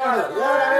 Yeah.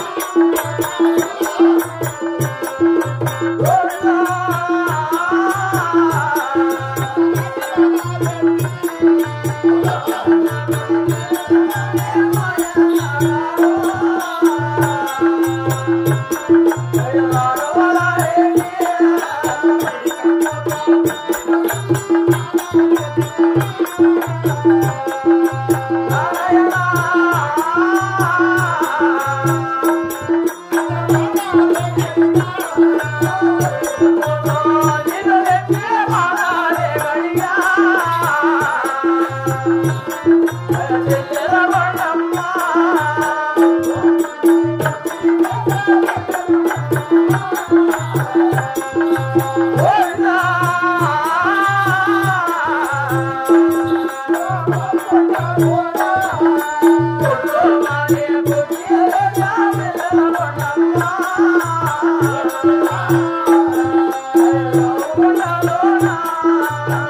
ఈ ఉగాది కాలంలో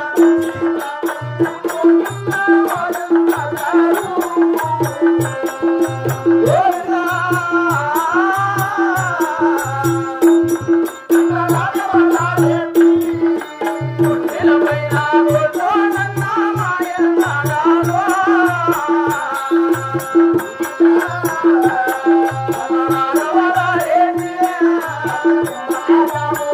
అవును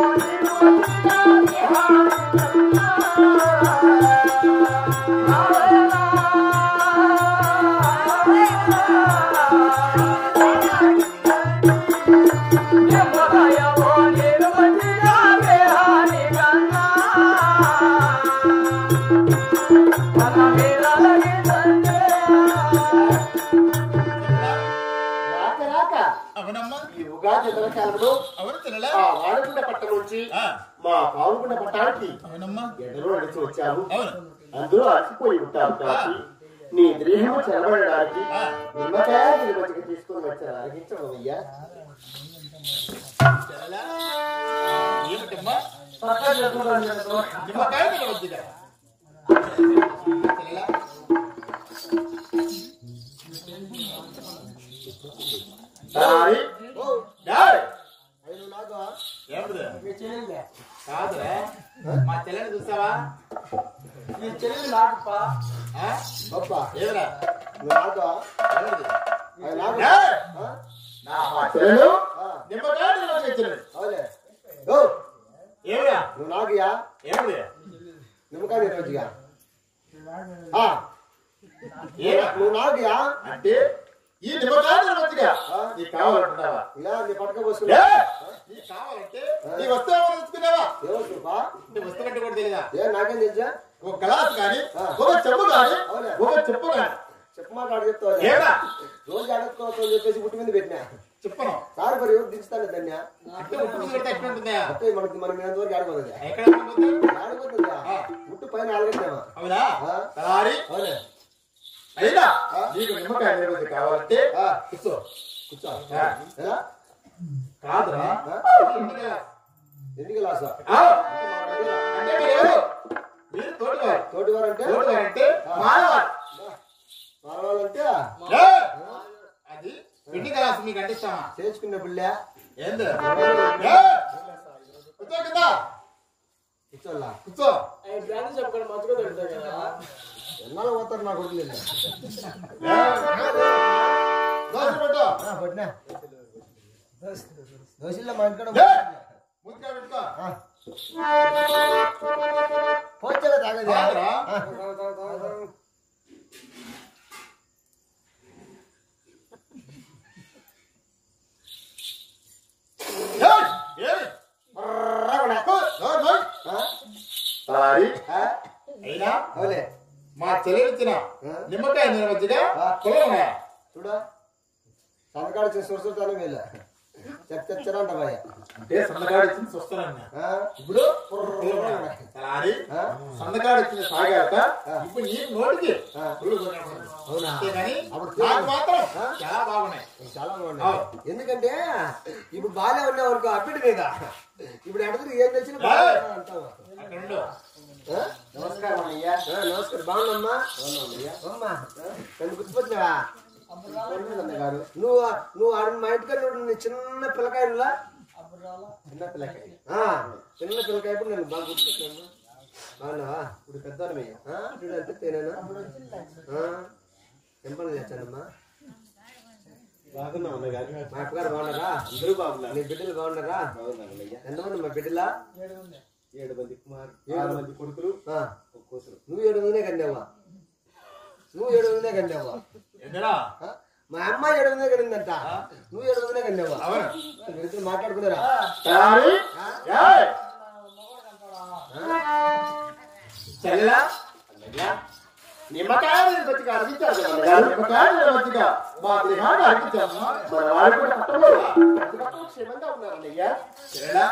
వాడకుండ పట్టణం నుంచి మా పావుకుండ పట్టణానికి అవునమ్మా ఎండలో నడిచి అవును అందులో అలసిపోయి ఉంటావు కాబట్టి నీ దేహము చల్లబడడానికి ఆ. నిమ్మకాయ నిమ్మచిక తీసుకొని వచ్చారు అరిగించడం అయ్యా చెల్లెలా ఏమిటమ్మా నిమ్మకాయ చెల్లెలా ఏమిటిది కాదురా మా చెల్లెని చూసావా ఆ? అబ్బా ఏమిరా నాదా ఏమిటిది అది నాకు డాయ్ ఆ? నా మా చెల్లెలు ఆ, నిమ్మకాయ నిల్వ చేసినది అవులే ఓ ఏమిరా నువ్వు నాకుయా ఏమిటి నిమ్మకాయ రోజుగా ఆ, ఏరా నువ్వు నాకుయా అంటే ఈ నిమ్మకాయ నిల్వచ్చుగా నీకు కావాలంటున్నావా ఇలా నీ పట్టుక ఏ? పోసుకున్నా నీకు కావాలంటే నీ వస్తువు తెచ్చుకున్నావా ఏమో చూపా నీ వస్తువు అంటే కూడా తెలియదా ఏ నాకేం తెలుసా ఒక గ్లాస్ కానీ. ఒక చెప్పు కానీ? ఒక చెప్పు కానీ చెప్పు మాట ఆడ చెప్తావు? ఏడా రోజు అడగకపోతావు అని చెప్పేసి గుట్టి మీద పెట్టినా. చెప్పను సార్ మరి ఎవరు దించుతాను ధన్య అంటే అంటే మనకి మనం ఎంతవరకు ఆడుకోలేదు? ఎక్కడ ఉంటుంది? ఆడుకోతుందా ఆ. గుట్టు పైన ఆడగట్టామా అవునా? ఆ. తలారి? అవునే? అయినా? ఆ. నీకు నిమ్మకాయ నిలబడి కావాలంటే ఆ. కూర్చో. కూర్చో. ఆ. ఎలా కాదురా? ఎన్ని గ్లాసా ఆ. అంటే మీరు తోటివారు తోటి వారు అంటే తోటివారు నీకు అంటిస్తామా చేసుకున్న పుల్లే. ఏంది? ఏయ్! కూర్చో కింద. కూర్చోల్లా కూర్చో. అవి బ్రాండ్ చెప్పకుండా మంచిగా దొరుకుతాయి కదా. ఎన్నాళ్ళు పోతారు నా కొడుకులు ఏయ్! దోశ పెట్టు. పట్టినా? దోశల్లో మా ఇంటికాడ ఏయ్! ముద్దుగా పెట్టుకో. పోచగా తాగదు? ఇచ్చిన నిమ్మకాయ నేను వచ్చిగా పొలమున్నాయా చూడ సంతకాడు చేసి వస్తుంటాను వీళ్ళు చెప్ చెప్తారంట భయ అంటే సందకాడు ఇచ్చింది చూస్తానన్నా ఇప్పుడు సందకాడు ఇచ్చిన సాగాక ఇప్పుడు నీ నోటికి మాత్రం? చాలా బాగున్నాయి చాలా బాగున్నాయి ఎందుకంటే ఇప్పుడు బాగానే ఉన్నావు అనుకో అప్పిడి మీద ఇప్పుడు అడుగురు ఏం తెలిసిన బాగా అంటావు? నమస్కారం అయ్యా. నమస్కారం. బాగున్నామ్మా అమ్మా నన్ను గుర్తుపట్టినావా? గారు నువ్వు నువ్వు ఆడ మా ఇంటికాడ చిన్న పిల్లకాయలా చిన్న పిల్లకాయ. ఆ, చిన్న పిల్లకాయ ఇప్పుడు నేను బాగా గుర్తుపెట్టాను. బాగున్నావా? ఇప్పుడు పెద్దోళ్ళమయ్యా ఆ, చూడు అంటే తేనేనా? పనులు చేస్తానమ్మా బాగున్నా అన్నగారు మా అప్పగారు బాగున్నారా? అందరూ బాగున్నారు. నీ బిడ్డలు బాగున్నారా? ఎంతమంది మా బిడ్డలా? ఏడు మంది కుమార్ ఆరు మంది కొడుకులు ఆ, ఒక కూతురు. నువ్వు ఏడు మందినే కన్యావా నువ్వు ఏడు మందినే? ఆ? మా అమ్మాయి ఏడు మందినే కనిందంట నువ్వు ఏడు మందినే కన్యావా అవును. మీరిద్దరు మాట్లాడుకున్నారా మా మన వాళ్ళు కూడా కట్టలేదు క్షేమంగా చెల్లెలా?